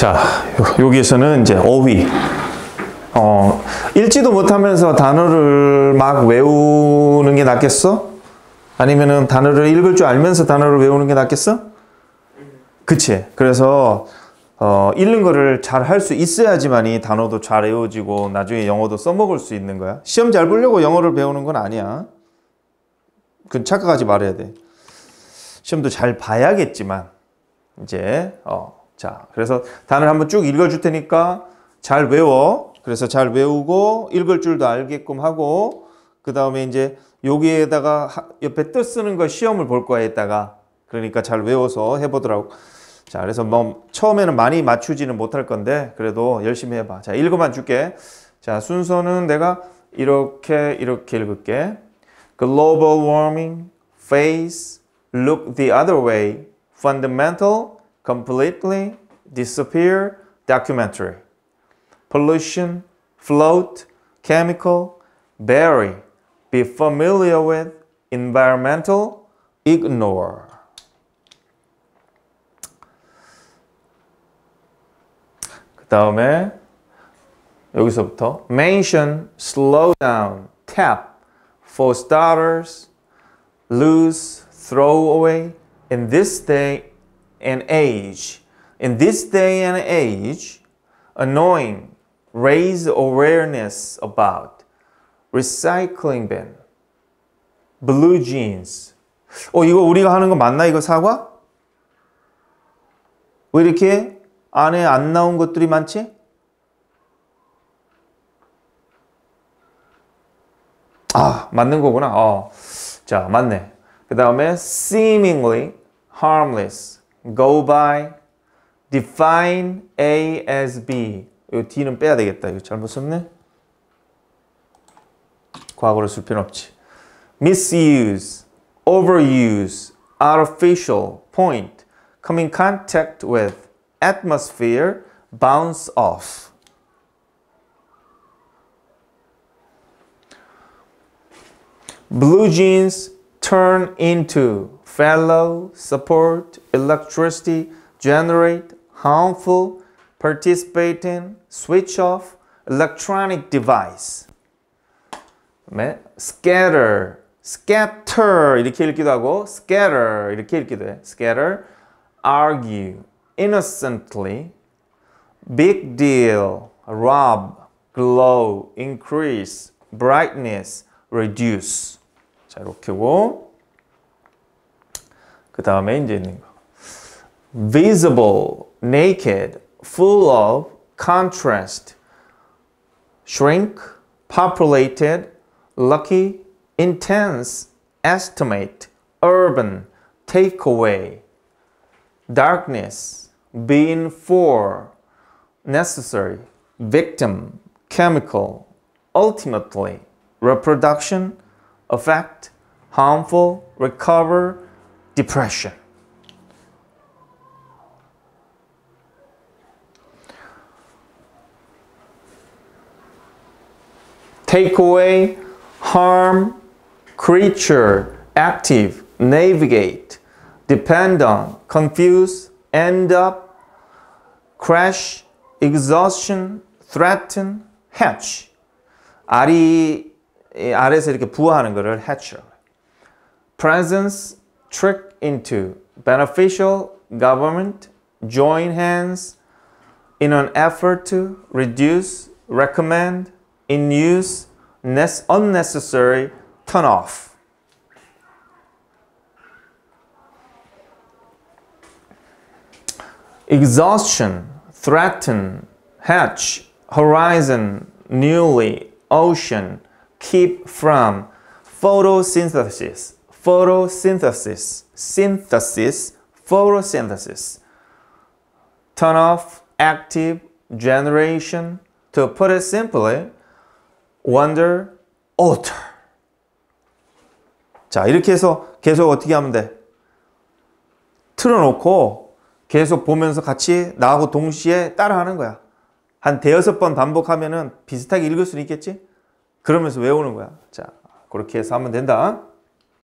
자, 여기에서는 이제 어휘. 어, 읽지도 못하면서 단어를 막 외우는 게 낫겠어? 아니면은 단어를 읽을 줄 알면서 단어를 외우는 게 낫겠어? 그치. 그래서, 어, 읽는 거를 잘 할 수 있어야지만이 단어도 잘 외워지고 나중에 영어도 써먹을 수 있는 거야. 시험 잘 보려고 영어를 배우는 건 아니야. 그건 착각하지 말아야 돼. 시험도 잘 봐야겠지만, 이제, 어, 자, 그래서 단어를 한번 쭉 읽어줄 테니까 잘 외워. 그래서 잘 외우고 읽을 줄도 알게끔 하고 그 다음에 이제 여기에다가 옆에 뜻 쓰는 거 시험을 볼 거야 이따가 그러니까 잘 외워서 해보더라고. 자, 그래서 뭐 처음에는 많이 맞추지는 못할 건데 그래도 열심히 해봐. 자, 읽어만 줄게. 자, 순서는 내가 이렇게 이렇게 읽을게. Global warming, face, look the other way, fundamental, completely, disappear, documentary. pollution, float, chemical, bury, be familiar with, environmental, ignore. 그 다음에 여기서부터 mention, slow down, tap, for starters, lose, throw away, in this day and age. In this day and age, annoying, raise awareness about, recycling bin, blue jeans. 어, 이거 우리가 하는 거 맞나? 이거 사과? 왜 이렇게 안에 안 나온 것들이 많지? 아, 맞는 거구나. 어. 자, 맞네. 그 다음에 seemingly harmless, go by, define A as B. 이 D는 빼야 되겠다. 이거 잘못 썼네. 과거를 쓸 필요 없지. misuse, overuse, artificial, point, come in contact with, atmosphere, bounce off. Blue jeans turn into, fellow, support, electricity, generate, harmful, participate in, switch off, electronic device. scatter, scatter 이렇게 읽기도 하고 scatter 이렇게 읽기도 해. scatter, argue, innocently, big deal, rob, glow, increase, brightness, reduce. 자, 이렇게고 그 다음에 이제 있는 거. visible, naked, full of, contrast, shrink, populated, lucky, intense, estimate, urban, take away, darkness, being for, necessary, victim, chemical, ultimately, reproduction, effect, harmful, recover, depression. take away, harm, creature, active, navigate, depend on, confuse, end up, crash, exhaustion, threaten, hatch. 알이 알에서 이렇게 부화하는 것을 hatch라고 Presence, trick into, beneficial, government, join hands, in an effort to reduce, recommend, in use, unnecessary, turn off. Exhaustion, threaten, hatch, horizon, newly, ocean, keep from, photosynthesis, photosynthesis, synthesis, photosynthesis. Turn off, active, generation. To put it simply, wonder, alter. 자, 이렇게 해서 계속 어떻게 하면 돼? 틀어놓고 계속 보면서 같이 나하고 동시에 따라하는 거야. 한 대여섯 번 반복하면 은 비슷하게 읽을 수 있겠지? 그러면서 외우는 거야. 자, 그렇게 해서 하면 된다.